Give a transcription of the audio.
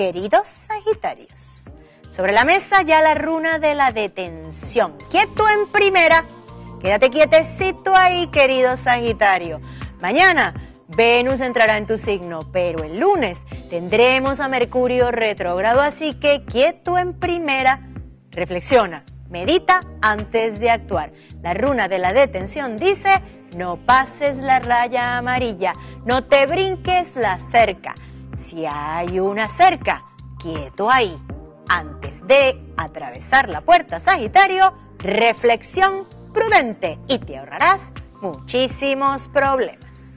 queridos Sagitarios. Sobre la mesa ya la runa de la detención. Quieto en primera. Quédate quietecito ahí, querido Sagitario. Mañana Venus entrará en tu signo, pero el lunes tendremos a Mercurio retrógrado, así que quieto en primera. Reflexiona, medita antes de actuar. La runa de la detención dice, no pases la raya amarilla, no te brinques la cerca. Si hay una cerca, quieto ahí. Antes de atravesar la puerta Sagitario, reflexión prudente y te ahorrarás muchísimos problemas.